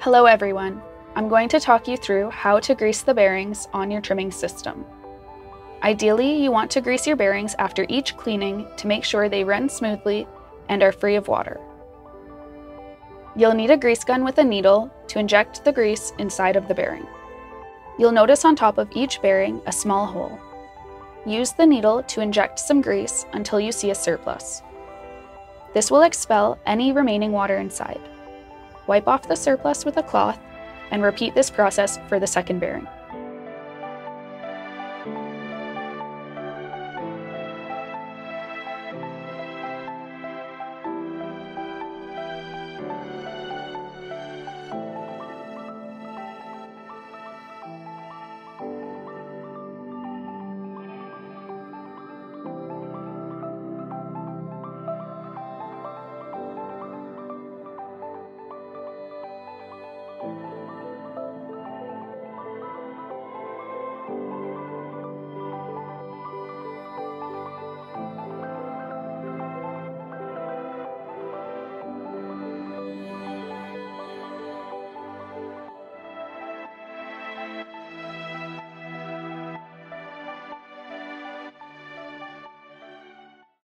Hello everyone. I'm going to talk you through how to grease the bearings on your trimming system. Ideally, you want to grease your bearings after each cleaning to make sure they run smoothly and are free of water. You'll need a grease gun with a needle to inject the grease inside of the bearing. You'll notice on top of each bearing a small hole. Use the needle to inject some grease until you see a surplus. This will expel any remaining water inside. Wipe off the surplus with a cloth and repeat this process for the second bearing.